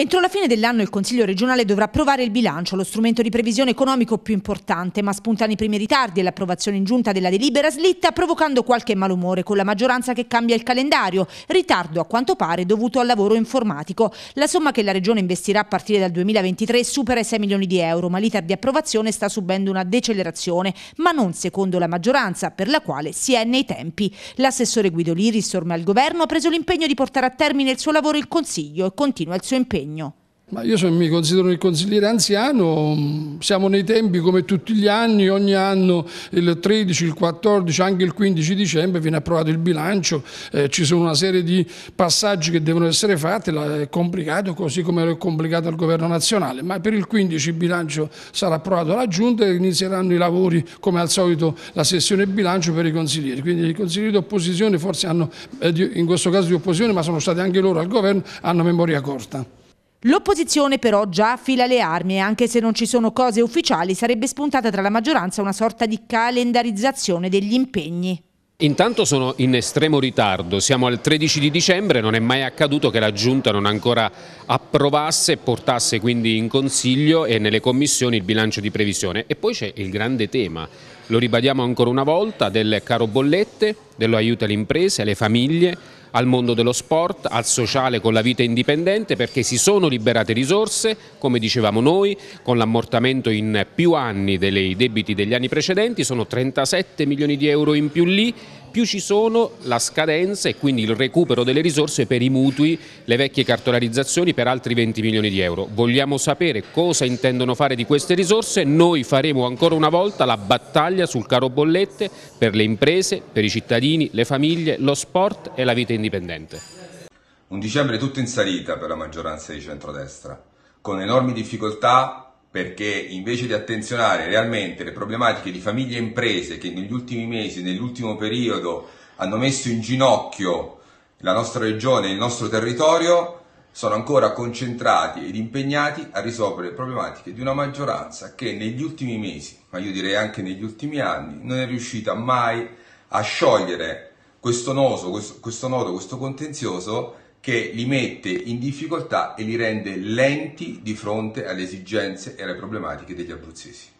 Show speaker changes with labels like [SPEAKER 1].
[SPEAKER 1] Entro la fine dell'anno il Consiglio regionale dovrà approvare il bilancio, lo strumento di previsione economico più importante, ma spuntano i primi ritardi e l'approvazione in giunta della delibera slitta, provocando qualche malumore con la maggioranza che cambia il calendario, ritardo a quanto pare dovuto al lavoro informatico. La somma che la regione investirà a partire dal 2023 supera i 6 milioni di euro, ma l'iter di approvazione sta subendo una decelerazione, ma non secondo la maggioranza, per la quale si è nei tempi. L'assessore Guido Liris, ormai al governo, ha preso l'impegno di portare a termine il suo lavoro il Consiglio e continua il suo impegno impegno.
[SPEAKER 2] Ma io se mi considero il consigliere anziano, siamo nei tempi come tutti gli anni, ogni anno il 13, il 14, anche il 15 dicembre viene approvato il bilancio, eh, ci sono una serie di passaggi che devono essere fatti, è complicato così come è complicato il governo nazionale, ma per il 15 il bilancio sarà approvato alla Giunta e inizieranno i lavori come al solito la sessione bilancio per i consiglieri, quindi i consiglieri di opposizione forse hanno, eh, in questo caso di opposizione, ma sono stati anche loro al governo, hanno memoria corta.
[SPEAKER 1] L'opposizione però già affila le armi e anche se non ci sono cose ufficiali sarebbe spuntata tra la maggioranza una sorta di calendarizzazione degli impegni.
[SPEAKER 3] Intanto sono in estremo ritardo, siamo al 13 di dicembre, non è mai accaduto che la Giunta non ancora approvasse e portasse quindi in Consiglio e nelle commissioni il bilancio di previsione. E poi c'è il grande tema, lo ribadiamo ancora una volta, del caro bollette, dello aiuto alle imprese, alle famiglie, al mondo dello sport, al sociale con la vita indipendente perché si sono liberate risorse, come dicevamo noi, con l'ammortamento in più anni dei debiti degli anni precedenti, sono 37 milioni di euro in più lì più ci sono la scadenza e quindi il recupero delle risorse per i mutui, le vecchie cartolarizzazioni per altri 20 milioni di euro. Vogliamo sapere cosa intendono fare di queste risorse, noi faremo ancora una volta la battaglia sul caro bollette per le imprese, per i cittadini, le famiglie, lo sport e la vita indipendente.
[SPEAKER 4] Un dicembre tutto in salita per la maggioranza di centrodestra, con enormi difficoltà perché invece di attenzionare realmente le problematiche di famiglie e imprese che negli ultimi mesi, nell'ultimo periodo hanno messo in ginocchio la nostra regione e il nostro territorio, sono ancora concentrati ed impegnati a risolvere le problematiche di una maggioranza che negli ultimi mesi, ma io direi anche negli ultimi anni, non è riuscita mai a sciogliere questo nodo, questo, questo, nodo, questo contenzioso che li mette in difficoltà e li rende lenti di fronte alle esigenze e alle problematiche degli abruzzesi.